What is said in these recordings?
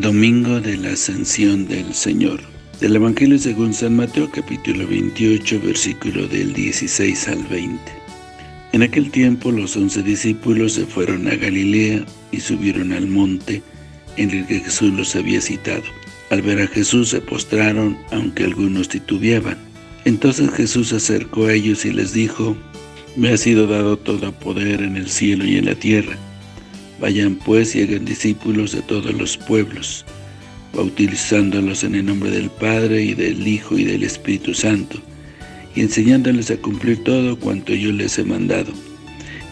Domingo de la Ascensión del Señor. Del Evangelio según San Mateo, capítulo 28, versículo del 16 al 20. En aquel tiempo los once discípulos se fueron a Galilea y subieron al monte en el que Jesús los había citado. Al ver a Jesús se postraron, aunque algunos titubeaban. Entonces Jesús se acercó a ellos y les dijo, Me ha sido dado todo poder en el cielo y en la tierra. Vayan pues y hagan discípulos de todos los pueblos, bautizándolos en el nombre del Padre, y del Hijo, y del Espíritu Santo, y enseñándoles a cumplir todo cuanto yo les he mandado.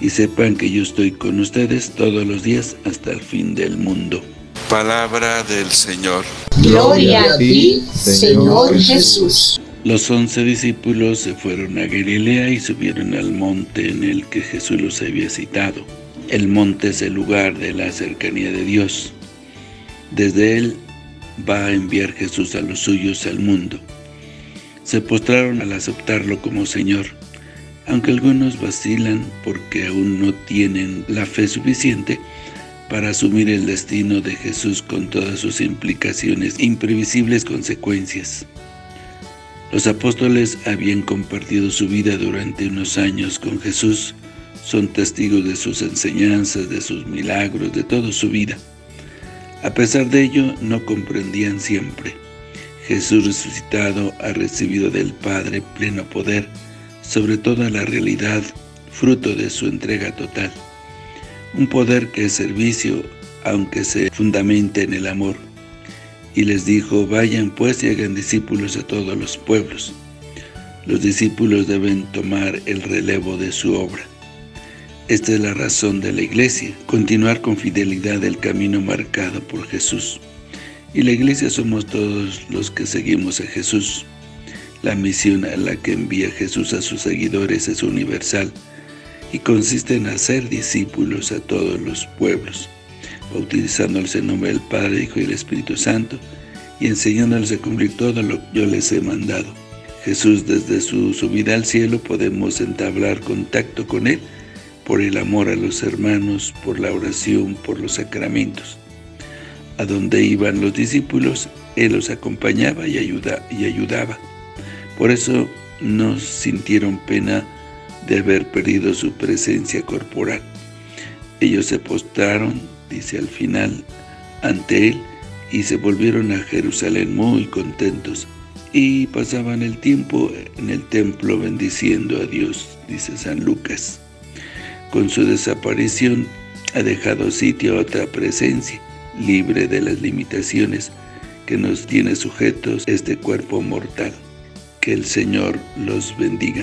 Y sepan que yo estoy con ustedes todos los días hasta el fin del mundo. Palabra del Señor. Gloria a ti, Señor Jesús. Los once discípulos se fueron a Galilea y subieron al monte en el que Jesús los había citado. El monte es el lugar de la cercanía de Dios. Desde él va a enviar Jesús a los suyos al mundo. Se postraron al aceptarlo como Señor, aunque algunos vacilan porque aún no tienen la fe suficiente para asumir el destino de Jesús con todas sus implicaciones, imprevisibles consecuencias. Los apóstoles habían compartido su vida durante unos años con Jesús, son testigos de sus enseñanzas, de sus milagros, de toda su vida. A pesar de ello, no comprendían siempre. Jesús resucitado ha recibido del Padre pleno poder sobre toda la realidad, fruto de su entrega total. Un poder que es servicio, aunque se fundamente en el amor. Y les dijo, vayan pues y hagan discípulos a todos los pueblos. Los discípulos deben tomar el relevo de su obra. Esta es la razón de la Iglesia, continuar con fidelidad el camino marcado por Jesús. Y la Iglesia somos todos los que seguimos a Jesús. La misión a la que envía Jesús a sus seguidores es universal y consiste en hacer discípulos a todos los pueblos, bautizándoles en nombre del Padre, Hijo y el Espíritu Santo, y enseñándoles a cumplir todo lo que yo les he mandado. Jesús, desde su subida al cielo, podemos entablar contacto con Él, por el amor a los hermanos, por la oración, por los sacramentos. A donde iban los discípulos, Él los acompañaba y, ayuda, y ayudaba. Por eso no sintieron pena de haber perdido su presencia corporal. Ellos se postraron, dice al final, ante Él y se volvieron a Jerusalén muy contentos y pasaban el tiempo en el templo bendiciendo a Dios, dice San Lucas. Con su desaparición ha dejado sitio a otra presencia, libre de las limitaciones que nos tiene sujetos este cuerpo mortal. Que el Señor los bendiga.